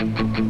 Musik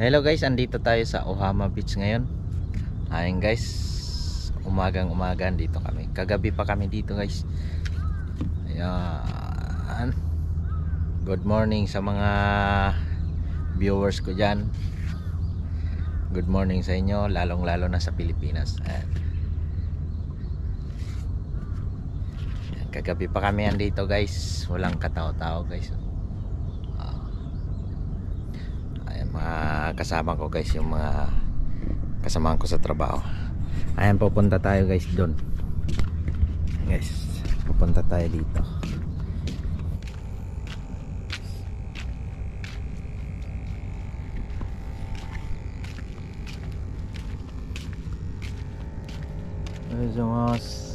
Hello guys, andito tayo sa Ohama Beach ngayon. Ayun guys, umagang umaga dito kami. Kagabi pa kami dito guys. Ayan. Good morning sa mga viewers ko dyan. Good morning sa inyo, lalong lalo na sa Pilipinas. Ayan. Kagabi pa kami andito guys. Walang katao-tao guys. Ah. Ayan, mga kasama ko guys yung mga kasamahan ko sa trabaho. Ayan pupunta tayo guys doon guys pupunta tayo dito. Ayos guys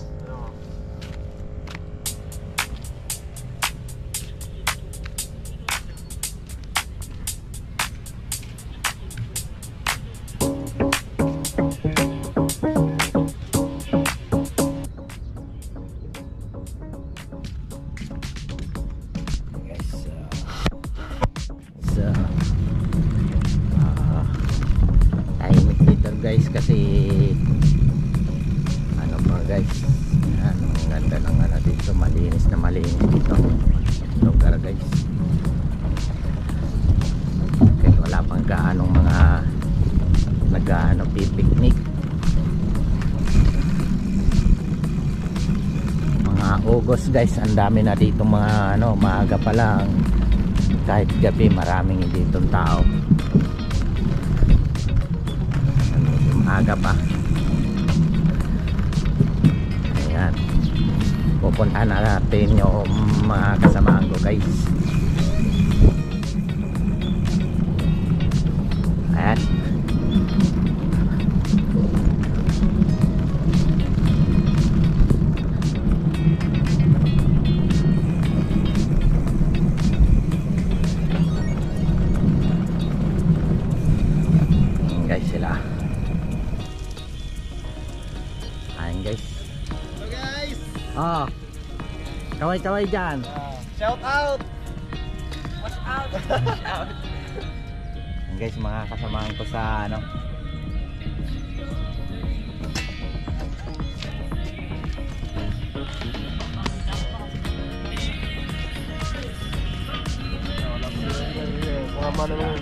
guys kasi ano pa guys ano, ang ganda ng ano dito malinis na malinis dito lugar guys. Kahit wala pang gaanong mga nag-ano pipiknik. Mga August guys ang dami na dito mga ano maaga pa lang. Kahit gabi maraming dito tao maaga pa. Ayan. Pupuntahan na natin yung mga kasamaan ko guys. Ayan, kaway kaway dyan. Shout out! Ayan guys mga kasamahan ko sa ano. Mga manong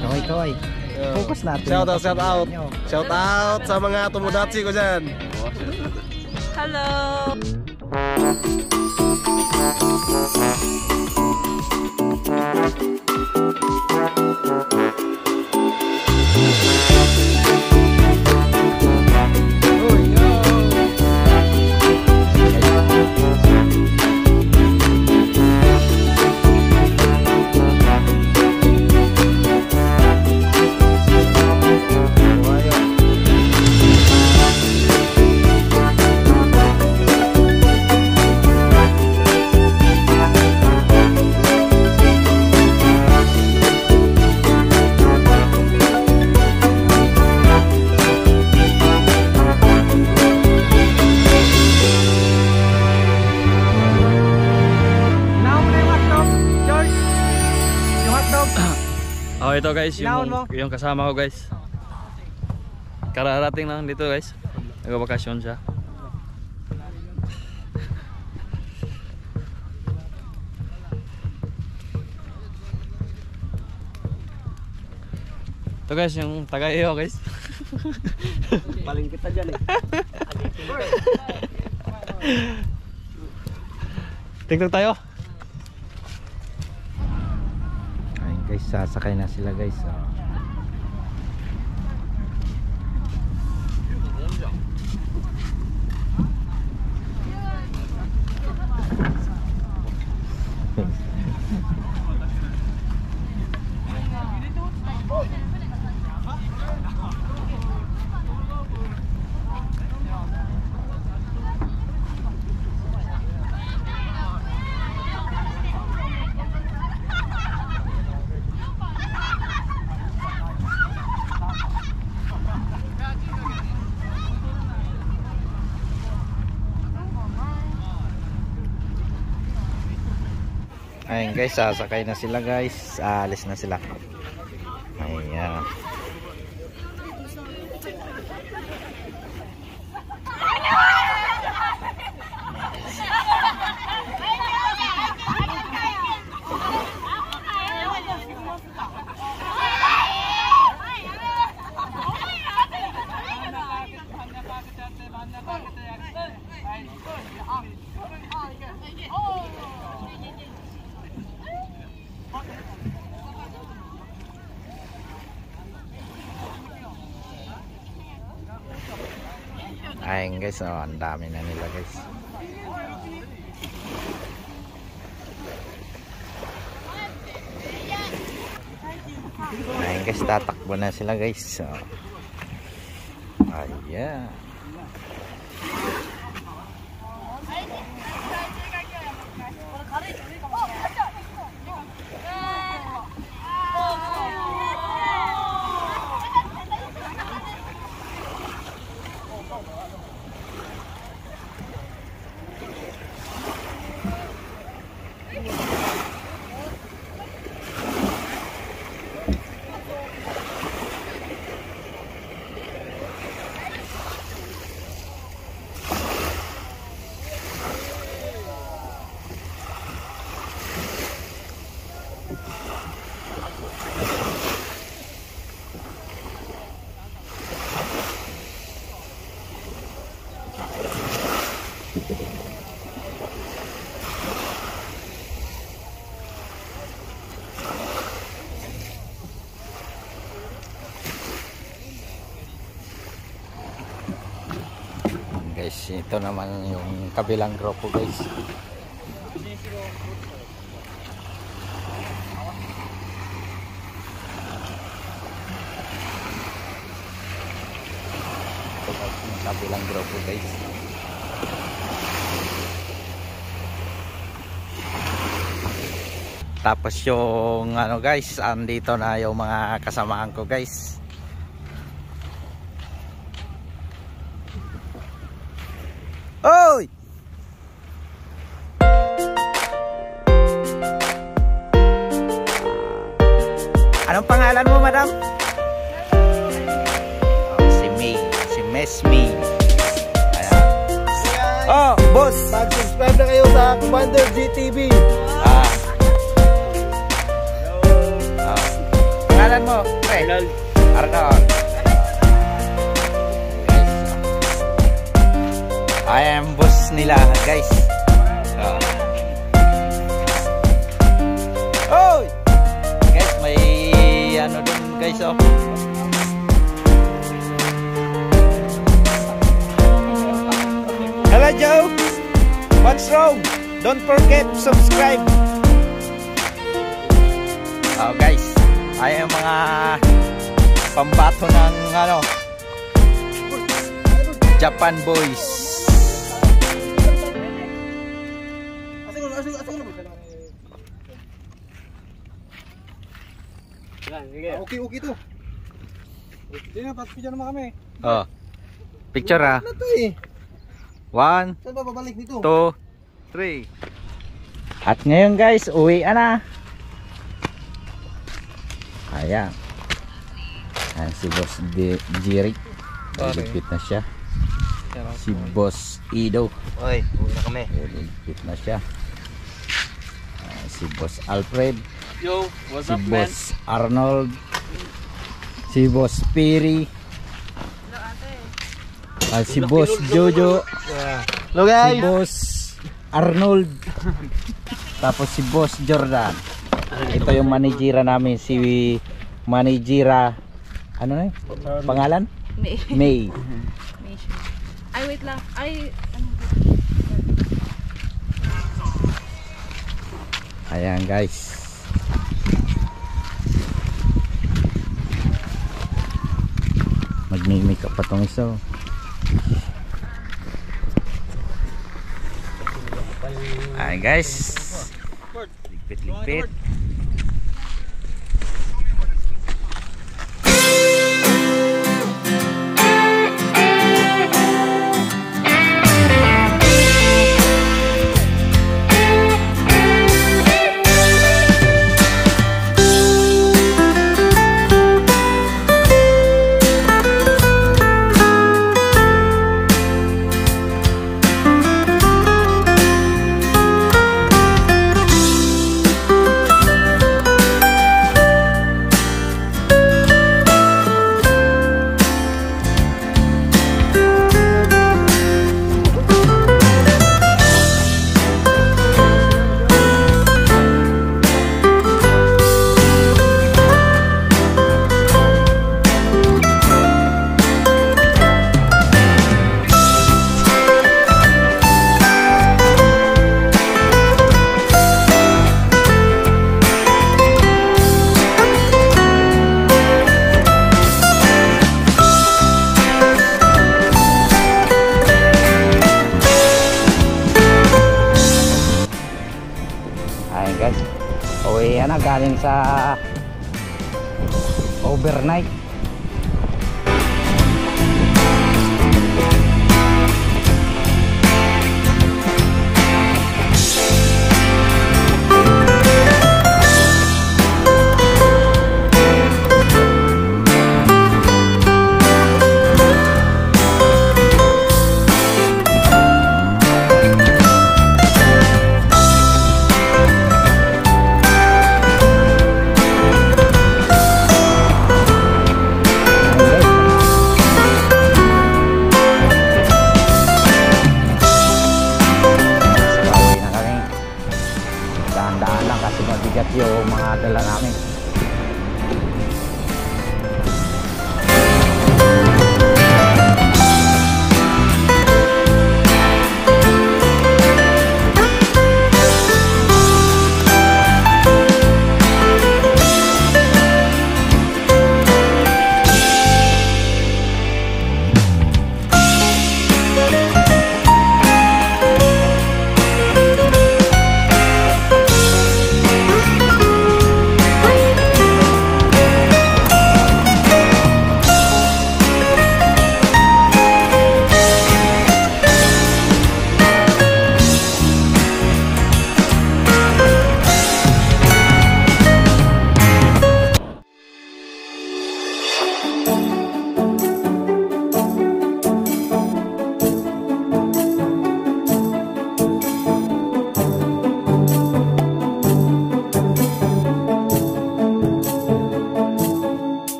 kaway kaway focus natin Shout out, shout out! Shout out sa mga tumudatsi ko dyan! Hello! Ito guys, yung, yung kasama ko guys. Kararating lang dito guys. Nagbakasyon siya. Ito guys, yung taga-iyo guys. Paling kita dyan eh. TikTok tayo. Ayun guys, sasakay na sila guys. Oh. Ayun guys, sasakay na sila guys. Aalis na sila. Ayan. Ayun guys, oh, ang dami na nila guys. Ayun guys, tatakbo na sila guys. So, ayan. guys ito naman yung kabilang grupo guys. Kabilang grupo guys tapos yung ano guys andito na yung mga kasamaan ko guys Oy! Anong pangalan mo, madam? Oh, si May. Si Miss May. Ayan. Oh, boss! Mag-subscribe na kayo sa Commander GTV. Ah. Pangalan mo, pre? Arnold. Arnold. Guys. I am boss nila, guys. Oh. Oy! Guys, may ano dun, guys, oh. Hello, Joe. What's wrong? Don't forget subscribe. Oh, guys. Ay ang mga pambato ng ano Japan boys. Okay, okay to. Hindi na, patpidyan naman kami. Oh. Picture ah. Ano to eh? One, two, three. At ngayon guys, uwi na. Ayan. Ayan, si Boss D Jiri. Okay. Ligpit na siya. Si Boss Ido. Oy, uwi na kami. Ligpit na siya. Ah, si Boss Alfred. Yo, what's Si up man? Boss Arnold. Si Boss Piri. Ah, si Boss Jojo. Hello Si Boss Arnold. Tapos si Boss Jordan. Ito yung manijira namin si manijira ano na yun? Pangalan? May. May. May. Ay, wait lang. Ay, ano? Ayan guys. Magmimik pa tong isa. oh. Ayan guys. Ligpit sa overnight.